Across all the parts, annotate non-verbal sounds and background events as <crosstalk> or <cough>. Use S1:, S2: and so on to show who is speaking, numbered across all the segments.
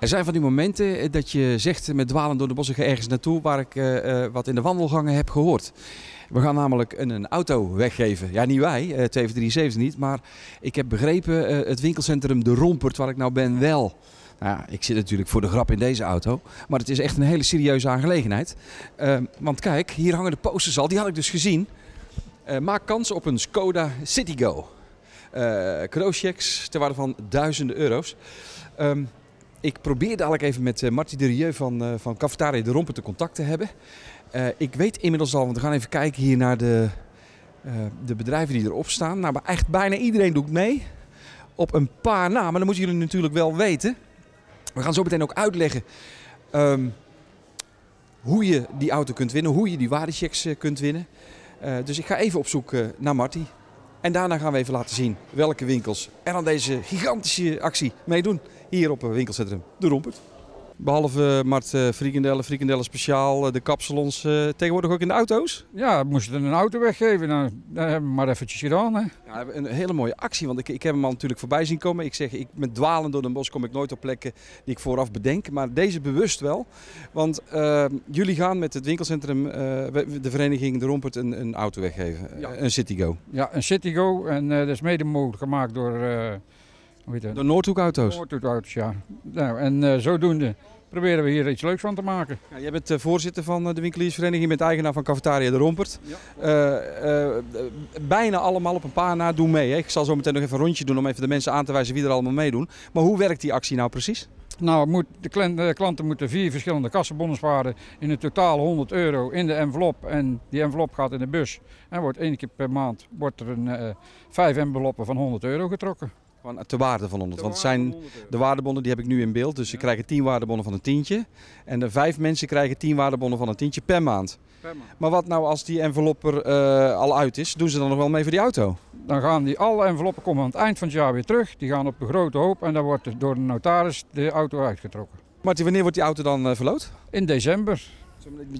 S1: Er zijn van die momenten eh, dat je zegt met dwalen door de bossen ergens naartoe waar ik eh, eh, wat in de wandelgangen heb gehoord. We gaan namelijk een, een auto weggeven. Ja, niet wij, eh 237 niet, maar ik heb begrepen het winkelcentrum De Rompert waar ik nou ben wel. Nou ik zit natuurlijk voor de grap in deze auto, maar het is echt een hele serieuze aangelegenheid. Eh, want kijk, hier hangen de posters al, die had ik dus gezien. Maak kans op een Skoda Citigo. Eh cadeauchecks ter waarde van duizenden euro's. Ehm, ik probeer dadelijk even met uh, Marty de Rieu van, uh, van Cafetaria de Rompen te contact te hebben. Uh, ik weet inmiddels al, want we gaan even kijken hier naar de, de bedrijven die erop staan. Nou, maar echt bijna iedereen doet mee. Op een paar namen, dat moeten jullie natuurlijk wel weten. We gaan zo meteen ook uitleggen um, hoe je die auto kunt winnen, hoe je die waardechecks kunt winnen. dus ik ga even op zoek naar Marty. En daarna gaan we even laten zien welke winkels er aan deze gigantische actie meedoen. Hier op winkelcentrum De Rompert. Behalve Mart uh, frikandellen, frikandellen speciaal, uh, de kapsalons, tegenwoordig ook in de auto's?
S2: Ja, we moesten een auto weggeven. Nou, dat hebben we maar eventjes gedaan. Hè.
S1: Ja, een hele mooie actie, want ik, ik heb hem al natuurlijk voorbij zien komen. Ik zeg, ik, met dwalen door de bos kom ik nooit op plekken die ik vooraf bedenk. Maar deze bewust wel. Want jullie gaan met het winkelcentrum, de vereniging De Rompert, een, een auto weggeven. Ja. Een Citigo.
S2: Ja, een Citigo. En dat is mede mogelijk gemaakt door...
S1: De Noordhoekauto's?
S2: Noordhoekauto's, ja. Nou, en uh, zodoende proberen we hier iets leuks van te maken.
S1: Ja, jij bent uh, voorzitter van de winkeliersvereniging, je bent eigenaar van Cafetaria de Rompert. Ja. Uh, bijna allemaal op een paar na doen mee. Hè? Ik zal zo meteen nog even een rondje doen om even de mensen aan te wijzen wie er allemaal meedoen. Maar hoe werkt die actie nou precies?
S2: Nou, moet, de klanten moeten vier verschillende kassenbonnen sparen in een totaal 100 euro in de envelop. En die envelop gaat in de bus. En wordt één keer per maand wordt er een, vijf enveloppen van 100 euro getrokken.
S1: Gewoon te waarde van 100. Want het zijn de waardebonnen die heb ik nu in beeld. Dus ze krijgen 10 waardebonnen van een tientje. En de vijf mensen krijgen 10 waardebonnen van een tientje per maand. per maand. Maar wat nou als die envelop er uh, al uit is? Doen ze dan nog wel mee voor die auto?
S2: Dan gaan die alle enveloppen komen aan het eind van het jaar weer terug. Die gaan op de grote hoop en dan wordt door de notaris de auto uitgetrokken.
S1: Martin, wanneer wordt die auto dan uh, verloot?
S2: In december.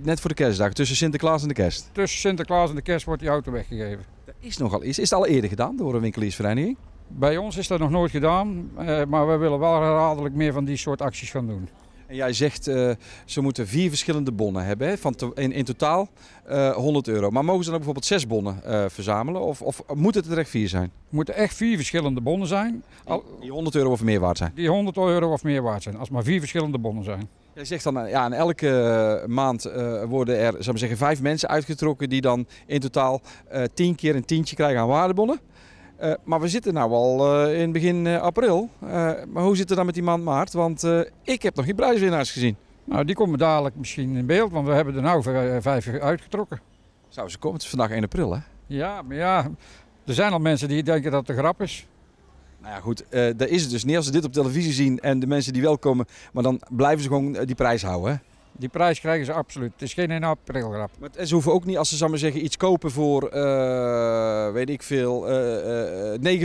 S1: Net voor de kerstdag, tussen Sinterklaas en de kerst?
S2: Tussen Sinterklaas en de kerst wordt die auto weggegeven.
S1: Dat is nogal iets. Is het al eerder gedaan door een winkeliersvereniging?
S2: Bij ons is dat nog nooit gedaan, uh, maar we willen wel herhaaldelijk meer van die soort acties gaan doen.
S1: En jij zegt uh, ze moeten vier verschillende bonnen hebben, hè? Van to in, in, totaal uh, 100 euro. Maar mogen ze dan bijvoorbeeld zes bonnen uh, verzamelen of, of moet het er echt vier zijn?
S2: Het moeten echt vier verschillende bonnen zijn.
S1: Die, die 100 euro of meer waard zijn?
S2: Die 100 euro of meer waard zijn, als maar vier verschillende bonnen zijn.
S1: Jij zegt dan, ja, in elke maand worden er zou zeggen, vijf mensen uitgetrokken die dan in totaal tien keer een tientje krijgen aan waardebonnen. Uh, maar we zitten nu al uh, in begin uh, april. maar hoe zit het dan met die maand maart? Want ik heb nog geen prijswinnaars gezien.
S2: Nou, die komen dadelijk misschien in beeld, want we hebben er nou vijf uitgetrokken.
S1: Zou ze komen? Het is vandaag 1 april, hè?
S2: Ja, maar ja, er zijn al mensen die denken dat het een grap is.
S1: Nou ja, goed, daar is het dus niet als ze dit op televisie zien en de mensen die wel komen, maar dan blijven ze gewoon die prijs houden, hè?
S2: Die prijs krijgen ze absoluut. Het is geen 1 aprilgrap.
S1: Maar ze hoeven ook niet, als ze zou maar zeggen, iets kopen voor, uh, weet ik veel, uh, uh,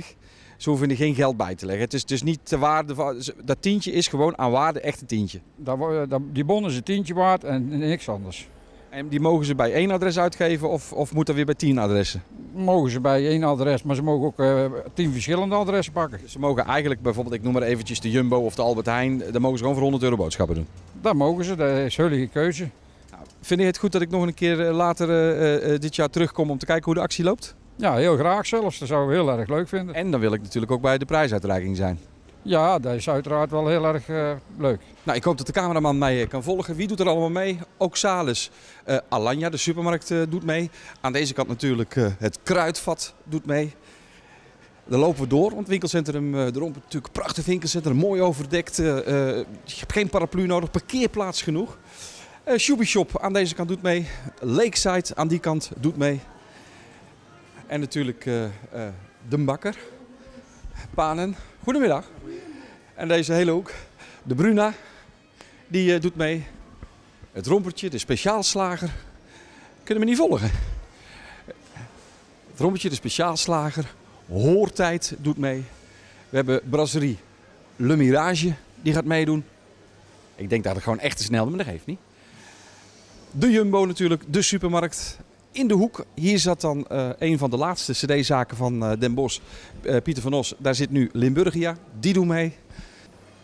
S1: 9,95. Ze hoeven er geen geld bij te leggen. Het is dus niet de waarde van. Dat tientje is gewoon aan waarde echt een tientje.
S2: Dat, die bon is een tientje waard en niks anders.
S1: En die mogen ze bij één adres uitgeven of, of moet dat weer bij tien adressen?
S2: Mogen ze bij één adres, maar ze mogen ook uh, tien verschillende adressen pakken.
S1: Ze mogen eigenlijk bijvoorbeeld, ik noem maar eventjes de Jumbo of de Albert Heijn, daar mogen ze gewoon voor 100 euro boodschappen doen.
S2: Dat mogen ze, dat is hun keuze.
S1: Nou, vind je het goed dat ik nog een keer later uh, uh, dit jaar terugkom om te kijken hoe de actie loopt?
S2: Ja, heel graag zelfs. Dat zouden we heel erg leuk vinden.
S1: En dan wil ik natuurlijk ook bij de prijsuitreiking zijn.
S2: Ja, dat is uiteraard wel heel erg uh, leuk.
S1: Nou, ik hoop dat de cameraman mij kan volgen. Wie doet er allemaal mee? Ook Salis. Uh, Alanya, de supermarkt, doet mee. Aan deze kant natuurlijk het kruidvat doet mee. Dan lopen we door, want het winkelcentrum uh, erom natuurlijk prachtig winkelcentrum, mooi overdekt. Je hebt geen paraplu nodig, parkeerplaats genoeg. Uh, Shop aan deze kant doet mee. Lakeside aan die kant doet mee. En natuurlijk de bakker. Panen. Goedemiddag. En deze hele hoek. De Bruna, die doet mee. Het rompertje, de speciaalslager. Kunnen we niet volgen. Het rompertje, de speciaalslager. Hoortijd doet mee. We hebben brasserie Le Mirage, die gaat meedoen. Ik denk dat het gewoon echt te snel, maar dat geeft niet. De Jumbo natuurlijk, de supermarkt. In de hoek, hier zat dan uh, een van de laatste cd-zaken van uh, Den Bosch, Pieter van Os. Daar zit nu Limburgia, die doen mee.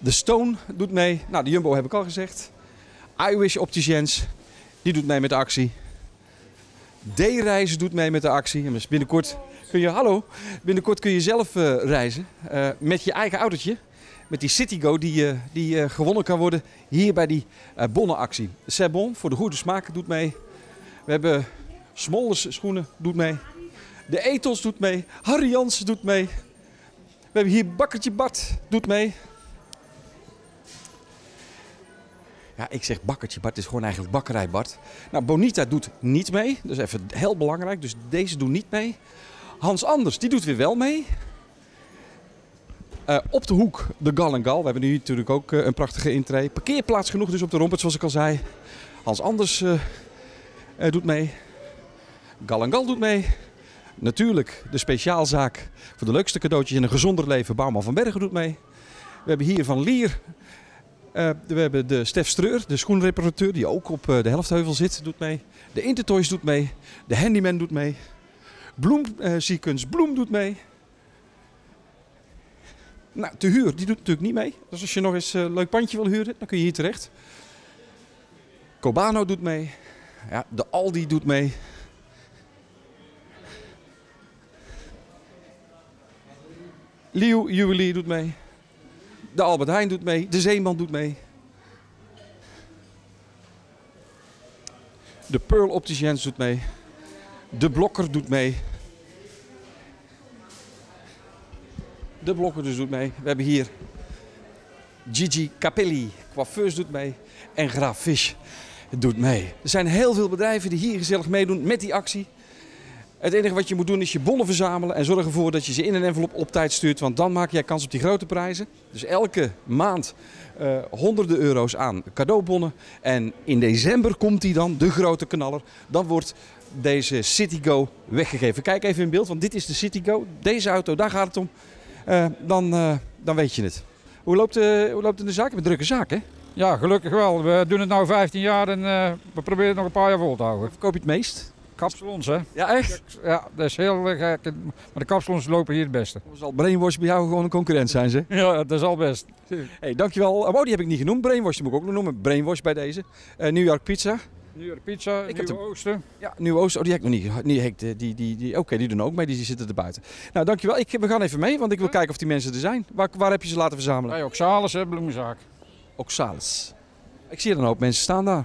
S1: De Stone doet mee. Nou, de Jumbo heb ik al gezegd. iWish Opticians, die doet mee met de actie. D-reizen doet mee met de actie. En dus binnenkort kun je, hallo, binnenkort kun je zelf eh, reizen eh, met je eigen autootje. Met die Citigo die, eh, die gewonnen kan worden hier bij die bonnenactie. Sebon voor de goede smaak doet mee. We hebben Smollers schoenen doet mee. De Ethos doet mee. Harry Jans doet mee. We hebben hier Bakkertje Bart doet mee. Ja, ik zeg bakkertje Bart, het is gewoon eigenlijk bakkerij Bart. Nou, Bonita doet niet mee. Is even heel belangrijk. Dus deze doen niet mee. Hans Anders, die doet weer wel mee. Eh, op de hoek de Gal en Gal. We hebben nu natuurlijk ook eh, een prachtige intree. Parkeerplaats genoeg dus op de rompet, zoals ik al zei. Hans Anders eh, doet mee. Gal en Gal doet mee. Natuurlijk de speciaalzaak voor de leukste cadeautjes in een gezonder leven. Bouwman van Bergen doet mee. We hebben hier van Lier eh, we hebben de Stef Streur, de schoenreparateur, die ook op eh, de helftheuvel zit, doet mee. De Intertoys doet mee. De Handyman doet mee. Bloem, eh Ziekunst Bloem doet mee. Nou, te huur, die doet natuurlijk niet mee. Dus als je nog eens een leuk pandje wil huren, dan kun je hier terecht. Cobano doet mee. Ja, de Aldi doet mee. Liu Juwelier doet mee. De Albert Heijn doet mee. De Zeeman doet mee. De Pearl Opticians doet mee. De Blokker doet mee. De Blokker dus doet mee. We hebben hier Gigi Capelli, coiffeurs doet mee. En Graaf Fish doet mee. Er zijn heel veel bedrijven die hier gezellig meedoen met die actie. Het enige wat je moet doen is je bonnen verzamelen en zorg ervoor dat je ze in een envelop op tijd stuurt. Want dan maak jij kans op die grote prijzen. Dus elke maand eh, honderden euro's aan cadeaubonnen. En in december komt die dan, de grote knaller. Dan wordt deze Citigo weggegeven. Kijk even in beeld, want dit is de Citigo. Deze auto, daar gaat het om. Eh, dan, eh, dan weet je het. Hoe loopt, de, hoe loopt het in de zaak? Een drukke zaak, hè?
S2: Ja, gelukkig wel. We doen het nu 15 jaar en we proberen het nog een paar jaar vol te houden.
S1: Verkoop je het meest?
S2: Kapsalons, hè?
S1: Ja, echt?
S2: Ja, dat is heel eh, gek. Maar de kapsalons lopen hier het beste.
S1: Dan zal Brainwash bij jou gewoon een concurrent zijn, ze.
S2: Ja, dat is al best.
S1: Hey, dankjewel. Oh, die heb ik niet genoemd. Brainwash die moet ik ook nog noemen. Brainwash bij deze. Eh, New York Pizza.
S2: New York Pizza,
S1: Ik heb
S2: Nieuwe Oosten.
S1: Ja, Nieuw Oost. Oh, die heb ik nog niet. niet heb ik, die, die, die, Oké, die doen ook mee. Die zitten er buiten. Nou, dankjewel. Ik, we gaan even mee, want ik wil kijken of die mensen er zijn. Waar, waar heb je ze laten verzamelen?
S2: Bij Oxalis, hè, bloemenzaak.
S1: Oxalis. Ik zie er een hoop mensen staan daar.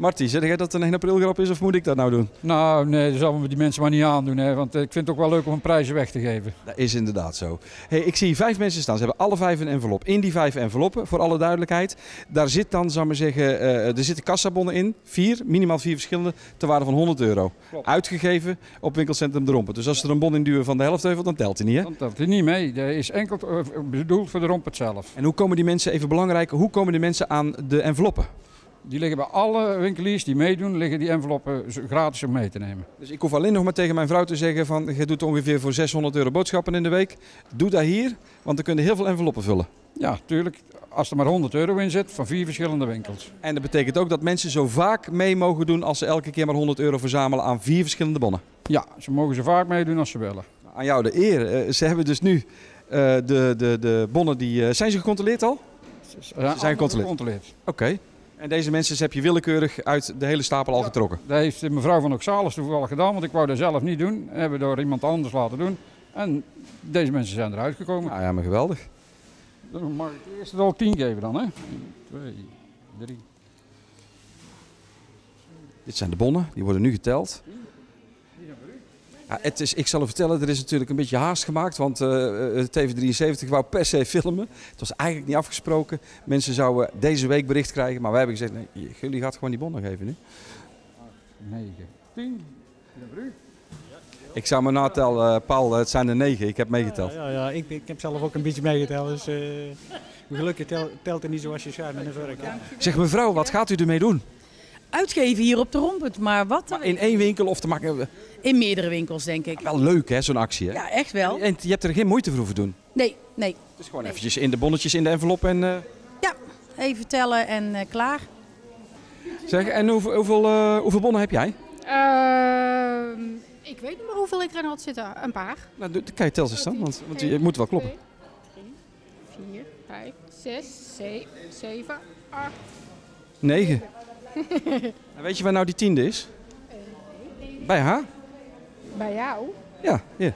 S1: Marty, zeg jij dat het een 1 april grap is of moet ik dat nou doen?
S2: Nou, nee, dat zullen we die mensen maar niet aandoen. Hè, want eh, ik vind het ook wel leuk om een prijzen weg te geven.
S1: Dat is inderdaad zo. Hey, ik zie vijf mensen staan. Ze hebben alle vijf een envelop. In die vijf enveloppen, voor alle duidelijkheid, daar zit dan, zou ik maar zeggen, eh, er zitten kassabonnen in. Vier, minimaal vier verschillende, ter waarde van 100 euro.
S2: Klopt.
S1: Uitgegeven op winkelcentrum De Rompet. Dus als er een bon in duwen van de helft heeft, dan telt hij niet, hè?
S2: Dan telt hij niet mee. Dat is enkel eh, bedoeld voor de zelf.
S1: En hoe komen die mensen, even belangrijk, hoe komen die mensen aan de enveloppen?
S2: Die liggen bij alle winkeliers die meedoen, liggen die enveloppen gratis om mee te nemen.
S1: Dus ik hoef alleen nog maar tegen mijn vrouw te zeggen van, je doet ongeveer voor 600 euro boodschappen in de week. Doe dat hier, want dan kunnen heel veel enveloppen vullen.
S2: Ja, tuurlijk. Als er maar 100 euro in zit, van vier verschillende winkels.
S1: En dat betekent ook dat mensen zo vaak mee mogen doen als ze elke keer maar 100 euro verzamelen aan vier verschillende bonnen.
S2: Ja, ze mogen zo vaak meedoen als ze willen.
S1: Aan jou de eer. Eh, ze hebben dus nu eh, de, de, de bonnen die... eh, zijn ze gecontroleerd al?
S2: Ze
S1: zijn gecontroleerd. Oké. En deze mensen heb je willekeurig uit de hele stapel al
S2: Ja.
S1: getrokken.
S2: Dat heeft mevrouw van Oxalis toevallig gedaan, want ik wou dat zelf niet doen. Hebben we door iemand anders laten doen. En deze mensen zijn eruit gekomen.
S1: Nou ja, maar geweldig.
S2: Dan mag ik de eerste al 10 geven dan, hè? 1, 2, 3.
S1: Dit zijn de bonnen, die worden nu geteld. Ja, het is, ik zal u vertellen, er is natuurlijk een beetje haast gemaakt, want eh, eh, TV73 wou per se filmen. Het was eigenlijk niet afgesproken. Mensen zouden deze week bericht krijgen, maar wij hebben gezegd, nee, jullie gaat gewoon die bonnen geven nu.
S2: 9, 10.
S1: Ik zou me natellen, eh, Paul, het zijn er negen, ik heb meegeteld.
S3: Ja, ja, ja. Ik, ik heb zelf ook een beetje meegeteld. Dus gelukkig tel- telt het niet zoals je schrijft met een hè.
S1: Zeg mevrouw, wat gaat u ermee doen?
S4: Uitgeven hier op de rompet, maar wat dan?
S1: Maar in één winkel of te maken?
S4: In meerdere winkels, denk ik.
S1: Wel leuk hè, zo'n actie hè?
S4: Ja, echt wel.
S1: En je hebt er geen moeite voor hoeven doen.
S4: Nee, nee.
S1: Het is gewoon eventjes in de bonnetjes in de envelop en... eh,
S4: Even tellen en eh, klaar.
S1: zeg, en hoeveel, hoeveel, eh, hoeveel bonnen heb jij?
S5: Ehm, ik weet niet meer hoeveel ik erin had zitten. Een paar.
S1: Nou, kan je tel eens dan, want, want je, het moet wel kloppen.
S5: Twee, drie, vier, vijf, zes, ze- zeven, acht.
S1: 9. <laughs> En weet je waar nou die tiende is? Bij haar?
S5: Bij jou?
S1: Ja, hier.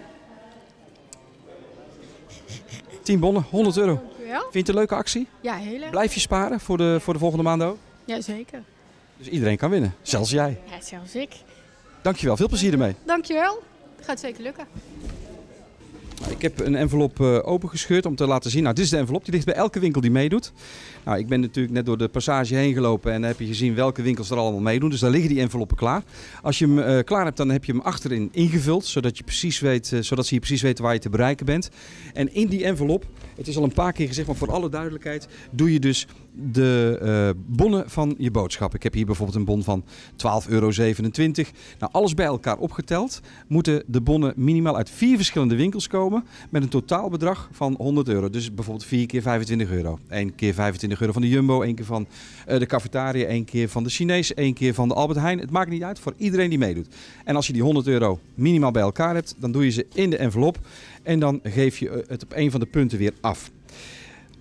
S1: 10 bonnen, 100 euro.
S5: Dankjewel.
S1: Vind je het een leuke actie?
S5: Ja, heel erg.
S1: Blijf je sparen voor de, voor de volgende maand ook?
S5: Jazeker.
S1: Dus iedereen kan winnen, zelfs jij.
S5: Ja, zelfs ik.
S1: Dankjewel, veel plezier ermee.
S5: Dankjewel. Het gaat zeker lukken.
S1: Ik heb een envelop eh, opengescheurd om te laten zien. Nou, dit is de envelop. Die ligt bij elke winkel die meedoet. Nou, ik ben natuurlijk net door de passage heen gelopen en heb je gezien welke winkels er allemaal meedoen. Dus daar liggen die enveloppen klaar. Als je hem eh, klaar hebt, dan heb je hem achterin ingevuld, zodat, je precies weet, eh, zodat ze je precies weten waar je te bereiken bent. En in die envelop, het is al een paar keer gezegd, maar voor alle duidelijkheid, doe je dus de eh, bonnen van je boodschap. Ik heb hier bijvoorbeeld een bon van 12,27 euro. Nou, alles bij elkaar opgeteld moeten de bonnen minimaal uit vier verschillende winkels komen met een totaalbedrag van 100 euro. Dus bijvoorbeeld 4 keer 25 euro. Eén keer 25 euro van de Jumbo, één keer van eh, de cafetaria, één keer van de Chinees, één keer van de Albert Heijn. Het maakt niet uit voor iedereen die meedoet. En als je die 100 euro minimaal bij elkaar hebt, dan doe je ze in de envelop en dan geef je eh, het op een van de punten weer af.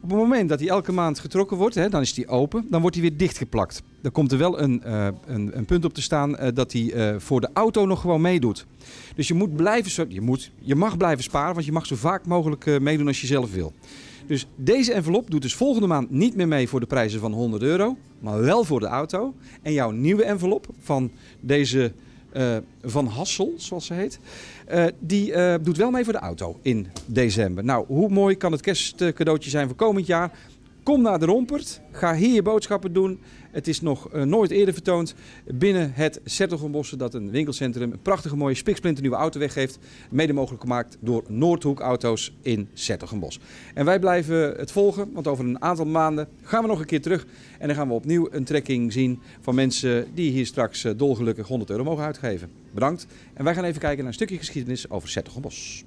S1: Op het moment dat die elke maand getrokken wordt, hè, dan is die open, dan wordt die weer dichtgeplakt. Dan komt er wel een, eh, een, een punt op te staan eh, dat die eh, voor de auto nog gewoon meedoet. Dus je moet blijven, je, moet, je mag blijven sparen, want je mag zo vaak mogelijk meedoen als je zelf wil. Dus deze envelop doet dus volgende maand niet meer mee voor de prijzen van 100 euro, maar wel voor de auto. En jouw nieuwe envelop van deze eh, Van Hassel, zoals ze heet, eh, die eh, doet wel mee voor de auto in december. Nou, hoe mooi kan het kerstcadeautje zijn voor komend jaar? Kom naar de Rompert, ga hier je boodschappen doen. Het is nog eh, nooit eerder vertoond binnen het Sertogenbossen dat een winkelcentrum een prachtige mooie spiksplinternieuwe auto weggeeft. Mede mogelijk gemaakt door Noordhoek Auto's in Sertogenbos. En wij blijven het volgen, want over een aantal maanden gaan we nog een keer terug. En dan gaan we opnieuw een trekking zien van mensen die hier straks eh, dolgelukkig 100 euro mogen uitgeven. Bedankt. En wij gaan even kijken naar een stukje geschiedenis over Sertogenbos.